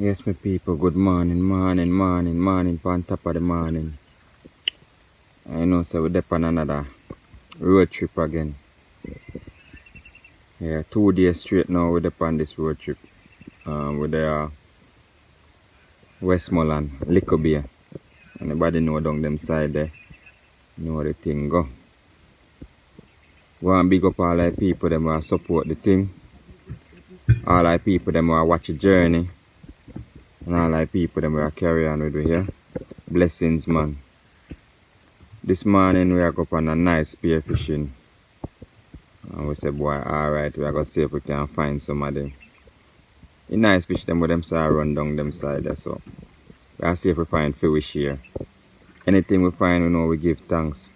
Yes, my people, good morning, morning, morning, morning, on top of the morning. I know, so we're on another road trip again. Yeah, two days straight now we're on this road trip. Um, we're there, Westmoreland, Liquor. Anybody know down them side there? Know the thing go. One big up all our people them who support the thing. All our people them who watch the journey. And all our people them who carry on with we here. Blessings man. This morning we are go up on a nice spear fishing. And we say boy alright we are gonna see if we can find some of them. The nice fish them with them side run down them side there so we are see if we find fish here. Anything we find we know we give thanks.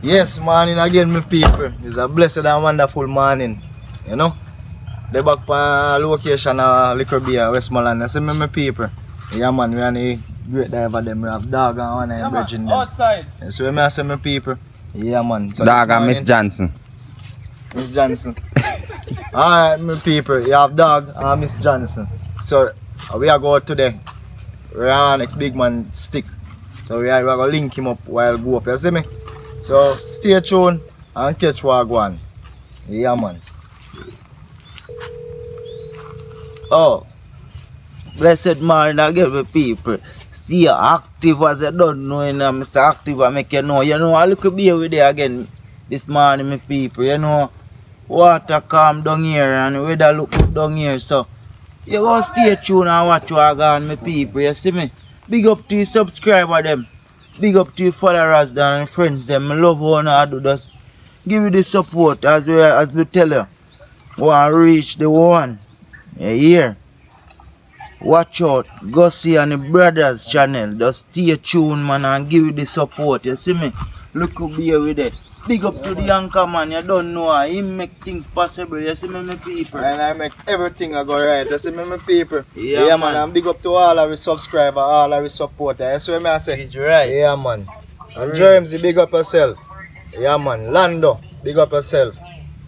Yes, morning again, my people. It's a blessed and wonderful morning. You know? They back pa location of Little Bay, Westmoreland. I see me, my people. Yeah, man, we are the great diver them. We have dog and one and bridging them. outside. You see me, I say, my people. Yeah, man. So Dog this and Miss Johnson. Miss Johnson. Alright, my people, you have dog and Miss Johnson. So uh, we are going today. We are next big man stick. So we are, we are going to link him up while go up, you see me? So stay tuned and catch what go on. Yeah man. Oh, blessed morning again, my people. Stay active as I don't know, you know, Mr. Active, I make you know. You know, I look be with there again this morning, my people. You know, water calm down here and weather look good down here, so you go stay tuned and watch what go on, my people. You see me? Big up to your subscriber them. Big up to your followers them and friends them. Love one I do just give you the support as well as we tell you. Want reach the one. You hear? Watch out. Go see on the brothers channel. Just stay tuned man and give you the support. You see me? Look who be here with it. Big up to the anchor man. You don't know. He make things possible. You see me, my people? And I make everything I go right. You see me, my people. Yeah, yeah man. man. And big up to all our subscribers, all our supporters. You see what I say? He's right. Yeah, man. And James, big up yourself. Yeah, man. Lando, big up yourself.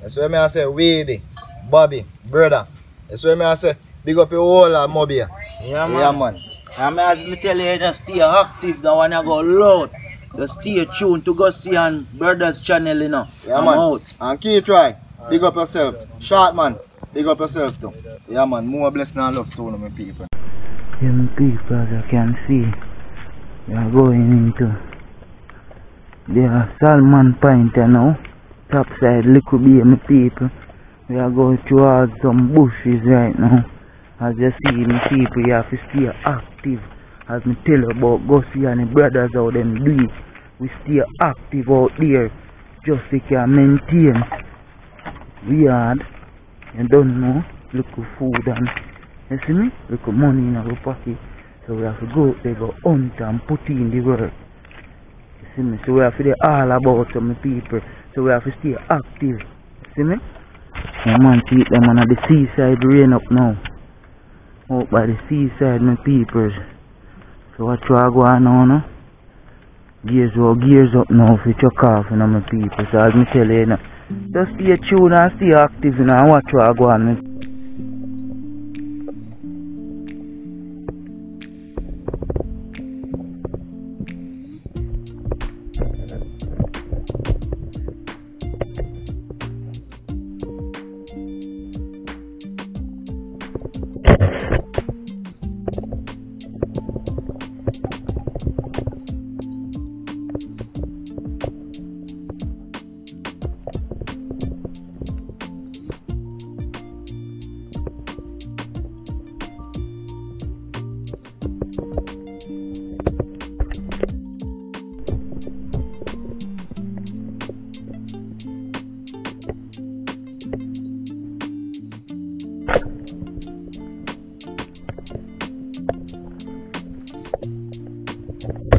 That's what I say. Weedy, Bobby, brother. That's what I say. Big up your whole uh, mobile. Yeah, man. Yeah, man. And me as me tell you, just stay active. The one you go loud. Just stay tuned to go see on brothers channel, you know. Yeah, I'm man. out. And keep try. Big up yourself. Short man. Big up yourself too. Yeah, man. More blessing and love to all my people. Young people, as you can see, we are going into the Salmon Point you know, topside Little Bay, my people. We are going towards some bushes right now. As you see, my people, you have to stay active. As me tell about Gussy and the brothers how them do it. We stay active out there, just to can maintain. We hard, you don't know, little food and you see me? Look at money in our pocket. So we have to go out there, go hunt and put in the work. You see me? So we have to do all about some people. So we have to stay active. You see me? Yeah, man, keep them on the seaside rain up now. Out by the seaside, my people. So what you are going on now? Gears or gears up now for chuck off, you my people. So as me tell you, you just stay tuned and stay active, you and watch what I go on. you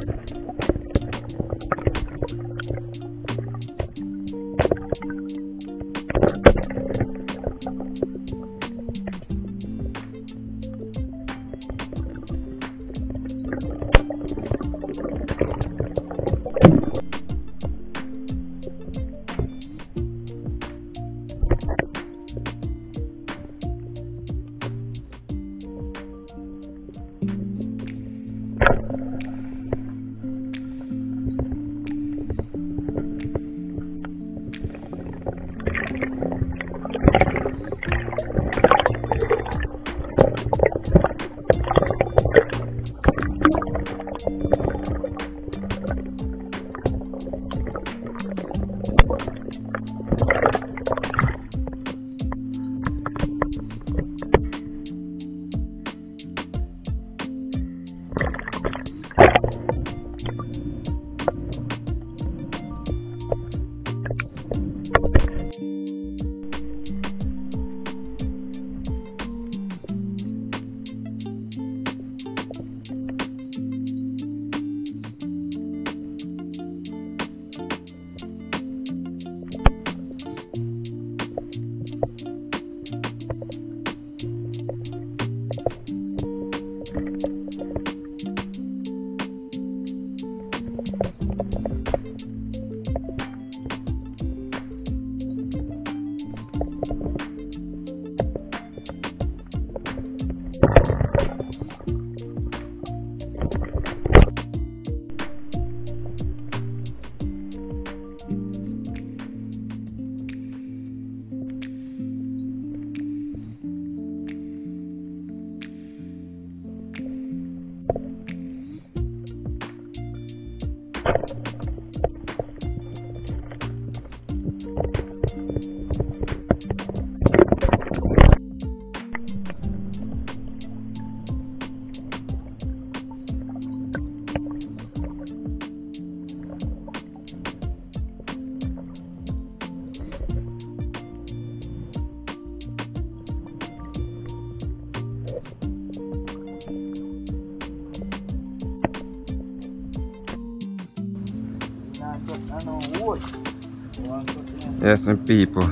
Yes, my people.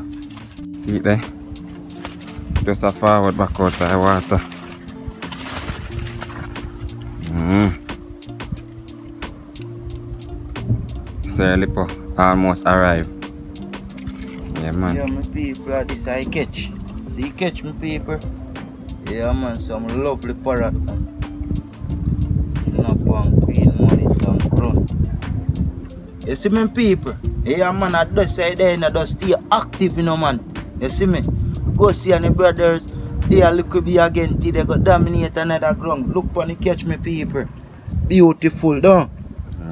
See there? Just a forward back out of water. Mm. So Lipo almost arrived. Yeah man. Yeah, my people, this I catch. See, catch my people. Yeah, man, some lovely parrot. Man. Snap and queen money and run. You see me, people? Yeah, man, I just say there, and I just stay active, you know, man. You see me? Gussy and brothers. They are look be again till they got dominate another ground. Look on the catch me, people. Beautiful, don't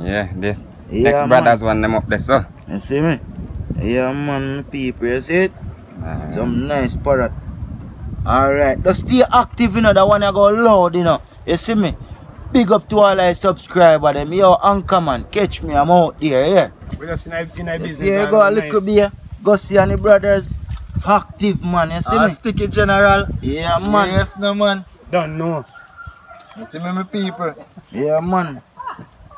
Yeah, this Yeah, next brothers one them up there so. You see me? Yeah, man, people, you see it? Uh, Some nice parrot. Alright, just stay active, you know, that one I go loud, you know. You see me? Big up to all our subscribers, them. Yo, Anchor man, catch me, I'm out there, yeah. We just in a, in a business. see, go a nice. little bit, Gussy and brothers. Active, man, you see Ah, me? sticky general. Yeah, man. Yes, no man. Don't know. You see me, my people. Yeah, man.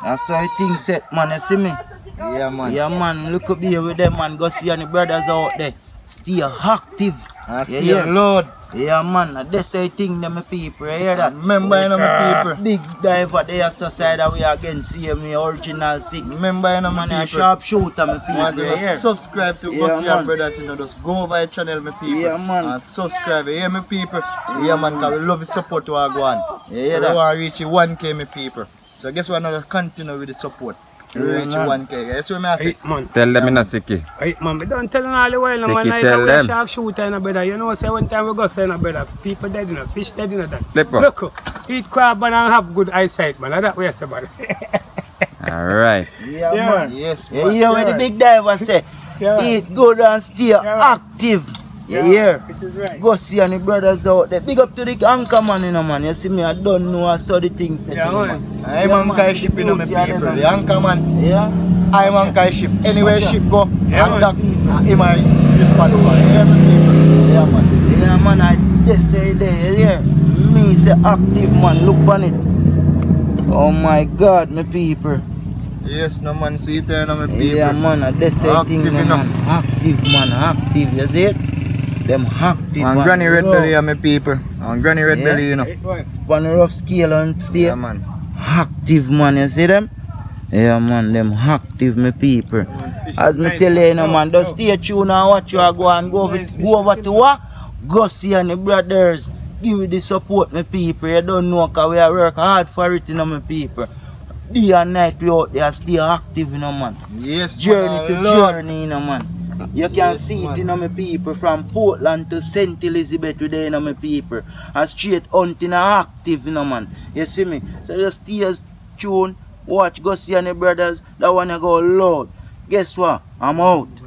That's how things set, man, you see me? Yeah, man. Yeah, man, look up here with them, man. Gussy and brothers out there. Stay active. I stay Yeah, yeah. load. Yeah, man, uh, that's how thing, them people, you hear that? Remember, you know, my people. Big diver there so side that we again see me original sick. Remember, you know, my Man, a people. sharp shooter, me people. To you hear? subscribe to Yeah, man. Brothers, you know, just go over the channel, my people. Yeah, man. And subscribe, you hear me, people? Yeah, man, because we love the support to our go on. Yeah, so that. we want to reach 1K, my people. So guess what, now let's continue with the support. We Yeah, reach man. 1K. Guess what I say? Hey, man. tell them in a sicky. Hey, man, me don't tell them all the while, no, man. Sticky, Like tell them. shark shooter, no, brother. You know, say one time we go say, no, brother, people dead, you know, fish dead, you know, that. Lepo. Look, eat crab and have good eyesight, man. That's what we say, man. Alright. Yeah, Yeah. man. Yes, You man. hear what the big diver say? Yeah. Eat good and stay Yeah. active. This is right. Gussy and brothers out there. Big up to the anchor man, you know, man. You see me, I don't know I saw the things. Yeah, man. I man Kai ship, you know, my Yeah, people. The anchor man. Yeah? I man Kai ship. Anywhere ship go, Yeah, and that, him I response for. You me, people? Yeah, man. Yeah, man, I just say there, hear? Me say active, man. Look on it. Oh my God, my people. Yes, no man, see it no, my people. Yeah, man, I just say Active thing, no, man. Active, man, active. You see it? Them active, And man. Granny Red Yo, Belly, yeah, my people. And Granny Red Yeah. Belly, you know. Hey, boy. On a rough scale and stay Yeah, man. active, man. You see them? Yeah, man, them active, my people. Fish As me nice, tell you, you know, Yo, man, just yo. stay tuned and watch you a go and go over, Nice go over to what? Gussy and brothers. Give the support, my people. You don't know, because we are work hard for it, you know, my people. Day and night we out there, stay active, you know, man. Yes, Journey man. to Lord. journey, you know, man. You can Yes, see it, you know, my people, from Portland to St. Elizabeth today, you know, my people. And straight hunting and active, you know, man. You see me? So just stay tuned, watch, Gussy and brothers. That one you go loud. Guess what? I'm out.